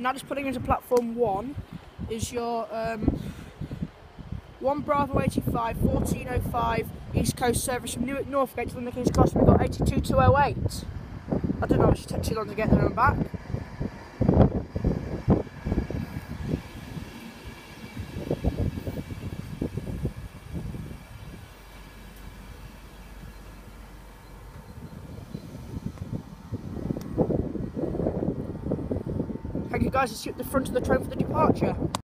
Now just putting into platform one is your um, 1 Bravo 85 1405 East Coast service from Newark Northgate to London King's Cross. We've got 82208. I don't know, it should take too long to get there and back. Thank you guys, at the front of the train for the departure.